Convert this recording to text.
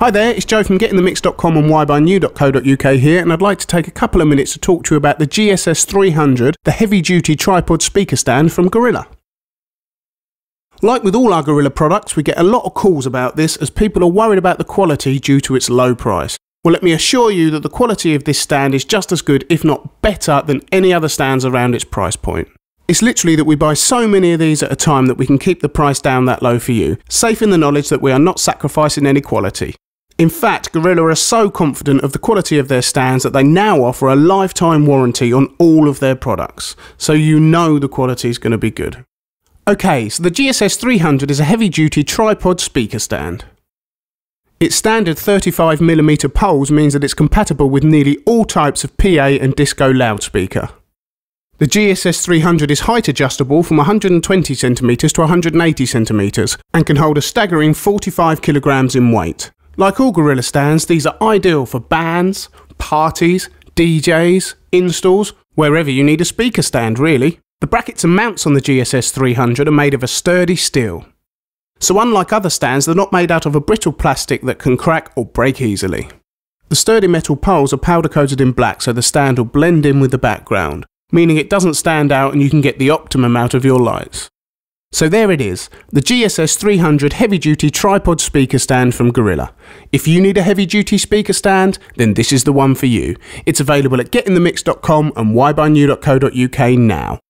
Hi there, it's Joe from getinthemix.com and whybuynew.co.uk here, and I'd like to take a couple of minutes to talk to you about the GSS 300, the heavy duty tripod speaker stand from Gorilla. Like with all our Gorilla products, we get a lot of calls about this as people are worried about the quality due to its low price. Well, let me assure you that the quality of this stand is just as good, if not better, than any other stands around its price point. It's literally that we buy so many of these at a time that we can keep the price down that low for you, safe in the knowledge that we are not sacrificing any quality. In fact, Gorilla are so confident of the quality of their stands that they now offer a lifetime warranty on all of their products, so you know the quality is going to be good. Okay, so the GSS 300 is a heavy duty tripod speaker stand. Its standard 35mm poles means that it's compatible with nearly all types of PA and disco loudspeaker. The GSS 300 is height adjustable from 120cm to 180cm and can hold a staggering 45kg in weight. Like all Gorilla stands, these are ideal for bands, parties, DJs, installs, wherever you need a speaker stand really. The brackets and mounts on the GSS 300 are made of a sturdy steel. So unlike other stands, they're not made out of a brittle plastic that can crack or break easily. The sturdy metal poles are powder coated in black so the stand will blend in with the background, meaning it doesn't stand out and you can get the optimum out of your lights. So there it is, the GSS 300 heavy duty tripod speaker stand from Gorilla. If you need a heavy duty speaker stand, then this is the one for you. It's available at getinthemix.com and whybuynew.co.uk now.